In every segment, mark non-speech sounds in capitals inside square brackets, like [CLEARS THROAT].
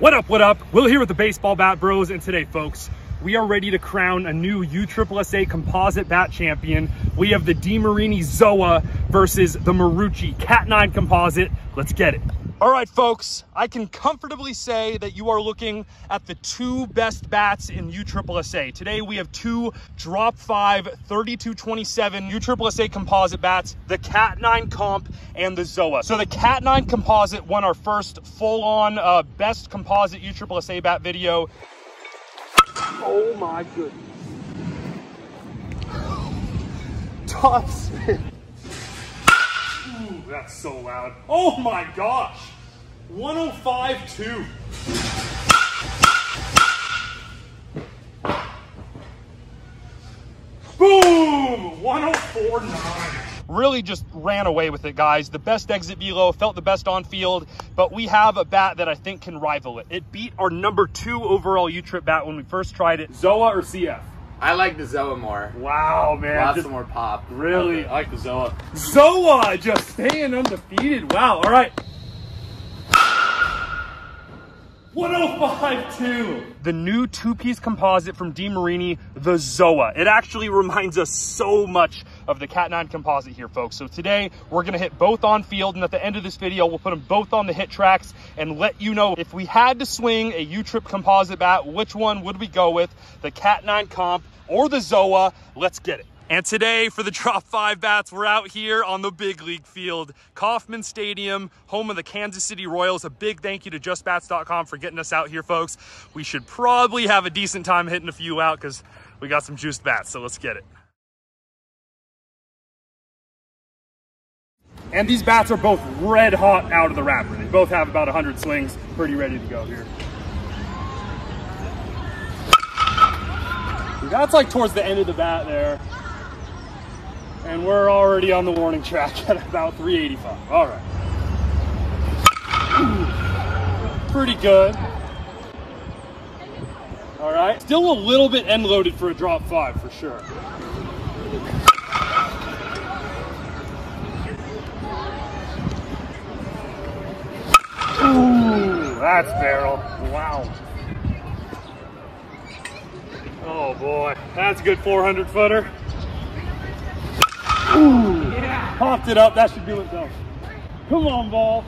What up, what up? Will here with the Baseball Bat Bros, and today, folks, we are ready to crown a new USSSA composite bat champion. We have the DeMarini Zoa versus the Marucci Cat 9 composite. Let's get it. All right, folks, I can comfortably say that you are looking at the two best bats in USSSA. Today, we have two Drop 5 3227 USSSA composite bats, the Cat 9 Comp and the Zoa. So the Cat 9 composite won our first full-on uh, best composite USSSA bat video. Oh my goodness. Top spin. That's so loud. Oh my gosh. 105.2. Boom! 104.9. Really just ran away with it, guys. The best exit velo, felt the best on field, but we have a bat that I think can rival it. It beat our number two overall U-Trip bat when we first tried it. Zoa or CF? I like the Zoa more. Wow, man. Lots Just of more pop. Really? I like the Zoa. Zoa just staying undefeated. Wow. All right. 1052. The new two-piece composite from DeMarini, the Zoa. It actually reminds us so much of the Cat 9 composite here, folks. So today, we're gonna hit both on field, and at the end of this video, we'll put them both on the hit tracks and let you know if we had to swing a U-Trip composite bat, which one would we go with? The Cat 9 comp or the Zoa? Let's get it. And today for the [LAUGHS] Drop 5 Bats, we're out here on the big league field, Kauffman Stadium, home of the Kansas City Royals. A big thank you to JustBats.com for getting us out here, folks. We should probably have a decent time hitting a few out because we got some juiced bats, so let's get it. And these bats are both red hot out of the wrapper. They both have about 100 swings, pretty ready to go here. That's like towards the end of the bat there and we're already on the warning track [LAUGHS] at about 385. All right. [CLEARS THROAT] Pretty good. All right. Still a little bit end loaded for a drop five for sure. Ooh, that's barrel. Wow. Oh boy, that's a good 400 footer. Ooh, yeah. Popped it up. That should do it though. Come on, ball.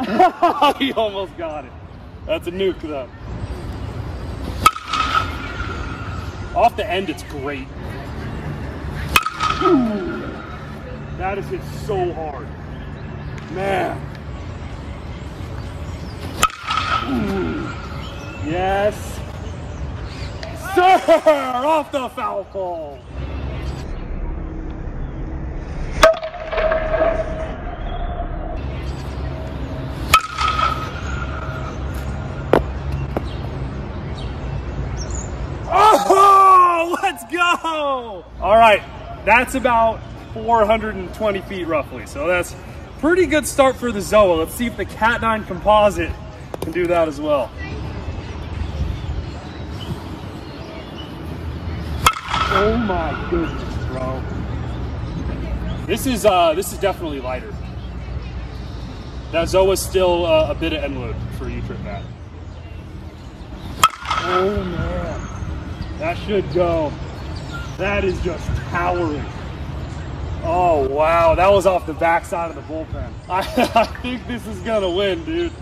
[LAUGHS] he almost got it. That's a nuke though. Off the end, it's great. Ooh, that is hit so hard. Man. Ooh. Yes. Sir! Off the foul pole. Go! All right, that's about 420 feet roughly. So that's pretty good start for the Zoa. Let's see if the Cat 9 composite can do that as well. Oh my goodness, bro. This is uh, this is definitely lighter. That Zoa's still uh, a bit of end load for U-Trip bat. Oh man, that should go. That is just towering. Oh, wow. That was off the backside of the bullpen. I, [LAUGHS] I think this is going to win, dude.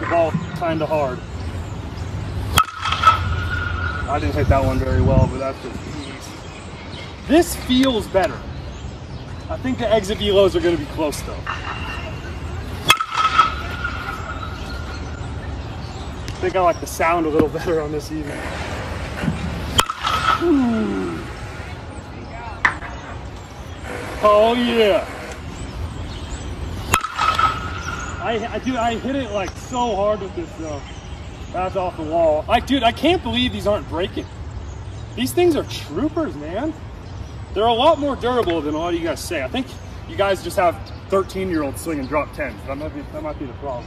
the ball kind of hard. I didn't hit that one very well, but that's just easy. This feels better. I think the exit velos are going to be close, though. I think I like the sound a little better on this even. Oh yeah. I, I, dude, I hit it like so hard with this though. That's off the wall. Like, dude, I can't believe these aren't breaking. These things are troopers, man. They're a lot more durable than a lot of you guys say. I think you guys just have 13 year olds swinging drop 10s. That might be, that might be the problem.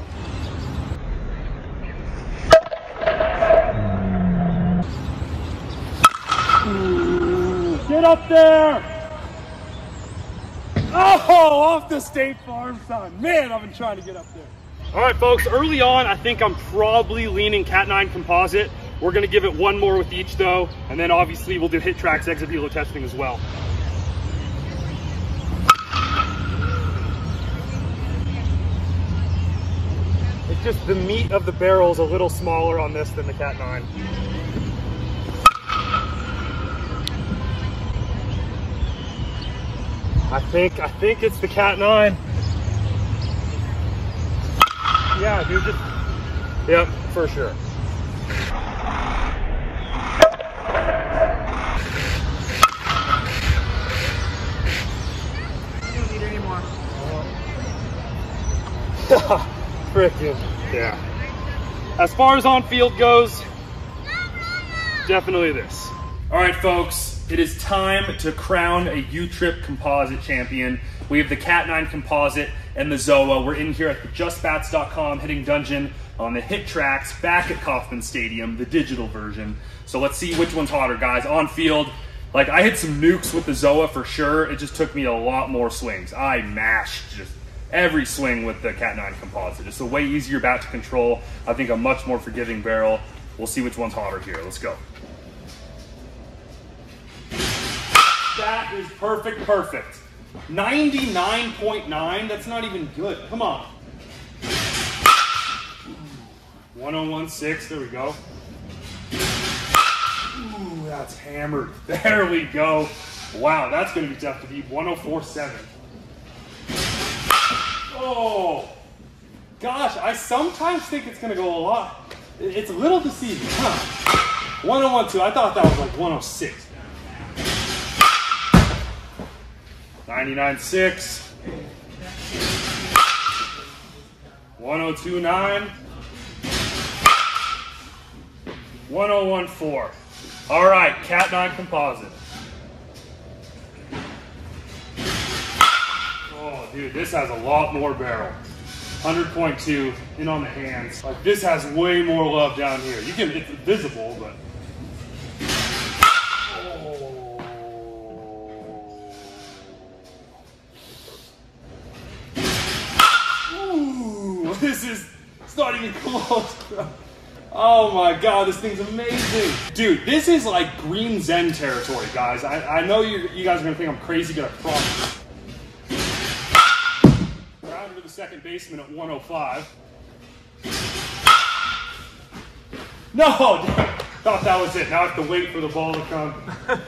Get up there! Oh, off the State Farm sign. Man, I've been trying to get up there. All right, folks, early on, I think I'm probably leaning Cat 9 composite. We're gonna give it one more with each though, and then obviously we'll do hit tracks exit velo testing as well. It's just the meat of the barrel is a little smaller on this than the Cat 9. I think I think it's the Cat 9. Yeah, dude, just Yep, for sure. [LAUGHS] Frickin', yeah. As far as on field goes, definitely this. All right, folks, it is time to crown a U-Trip composite champion. We have the Cat 9 composite and the Zoa. We're in here at the justbats.com hitting dungeon on the hit tracks back at Kauffman Stadium, the digital version. So let's see which one's hotter, guys. On field, like I hit some nukes with the Zoa for sure. It just took me a lot more swings. I mashed just every swing with the Cat 9 composite. It's a way easier bat to control. I think a much more forgiving barrel. We'll see which one's hotter here. Let's go. That is perfect, perfect. 99.9, that's not even good. Come on. 1016, there we go. Ooh, that's hammered. [LAUGHS] There we go. Wow, that's gonna be tough to beat. 1047. Oh, gosh, I sometimes think it's gonna go a lot. It's a little deceiving, huh? 1012, I thought that was like 106. 99.6. 1029. 1014. All right, Cat 9 composite. Oh, dude, this has a lot more barrel. 100.2 in on the hands. Like this has way more love down here. You can, it's visible, but. This is, it's not even close, bro. Oh my god, this thing's amazing. Dude, this is like green zen territory, guys. I, I know you, you guys are gonna think I'm crazy, but I promise. Round to the second baseman at 105. No! [LAUGHS] Thought that was it. Now I have to wait for the ball to come. [LAUGHS]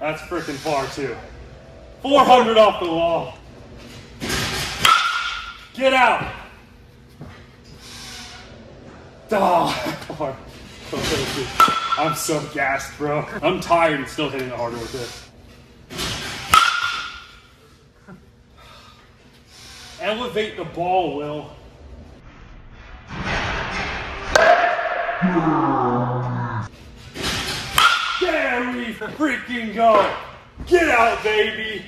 That's freaking far too. 400 off the wall. Get out! Oh, [LAUGHS] I'm so gassed, bro. I'm tired and still hitting it harder with this. Elevate the ball, Will. There we freaking go. Get out, baby.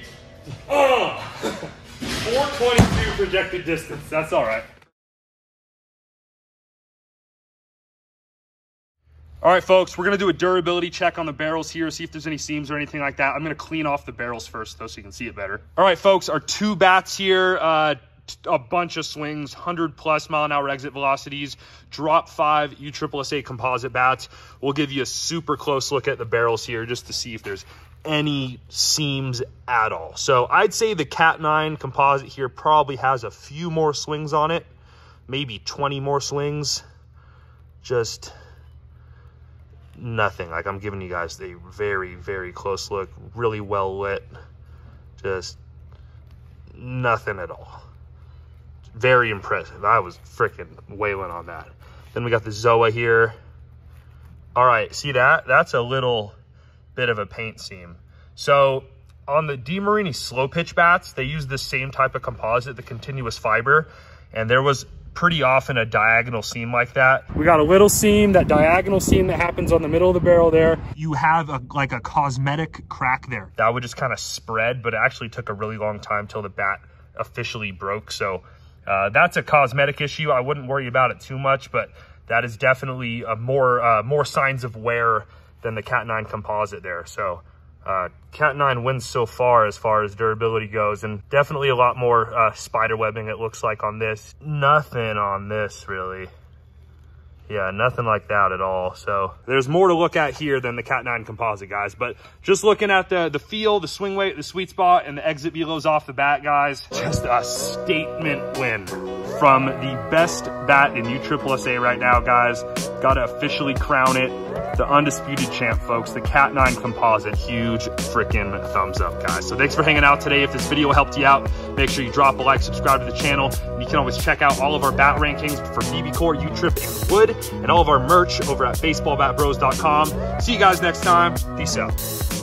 Oh. 422 projected distance. That's all right. All right, folks, we're gonna do a durability check on the barrels here, see if there's any seams or anything like that. I'm gonna clean off the barrels first, though, so you can see it better. All right, folks, our two bats here, uh, a bunch of swings, 100 plus mile an hour exit velocities, drop five U USSSA composite bats. We'll give you a super close look at the barrels here just to see if there's any seams at all. So I'd say the Cat 9 composite here probably has a few more swings on it, maybe 20 more swings. Just nothing. Like I'm giving you guys a very, very close look, really well lit. Just nothing at all very impressive. I was freaking wailing on that. Then we got the Zoa here. All right, see that? That's a little bit of a paint seam. So on the DeMarini slow pitch bats, they use the same type of composite, the continuous fiber, and there was pretty often a diagonal seam like that. We got a little seam, that diagonal seam that happens on the middle of the barrel there. You have a, like a cosmetic crack there. That would just kind of spread, but it actually took a really long time till the bat officially broke. So uh, that's a cosmetic issue. I wouldn't worry about it too much, but that is definitely a more uh, more signs of wear than the Cat 9 composite there. So uh, Cat 9 wins so far as far as durability goes and definitely a lot more uh, spider webbing it looks like on this. Nothing on this really. Yeah, nothing like that at all. So there's more to look at here than the Cat 9 composite, guys. But just looking at the, the feel, the swing weight, the sweet spot, and the exit velos off the bat, guys, just a statement win from the best bat in USSSA right now, guys. Got to officially crown it the undisputed champ, folks, the Cat 9 Composite. Huge freaking thumbs up, guys. So thanks for hanging out today. If this video helped you out, make sure you drop a like, subscribe to the channel. You can always check out all of our bat rankings for BBCOR, U-Trip, and Wood, and all of our merch over at baseballbatbros.com. See you guys next time. Peace out.